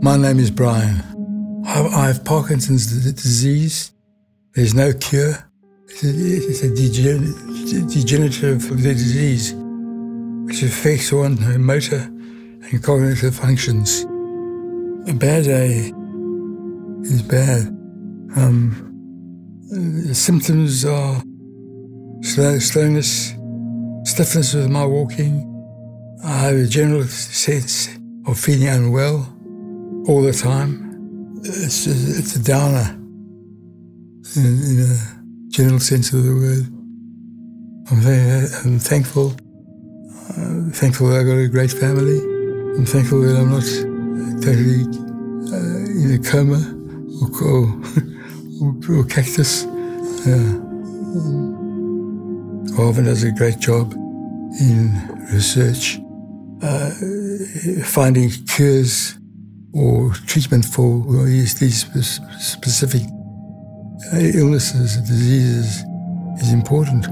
My name is Brian. I have Parkinson's disease. There's no cure. It's a, degenerative disease which affects one's motor and cognitive functions. A bad day is bad. Um, the symptoms are slow, slowness, stiffness with my walking. I have a general sense of feeling unwell all the time. It's a, it's a downer in, in, a general sense of the word. I'm, I'm thankful. Uh, thankful that I got a great family. I'm thankful that I'm not totally uh, in a coma or, or, or cactus. Uh, Garvan does a great job in research, uh, finding cures or treatment for these specific illnesses and diseases is important.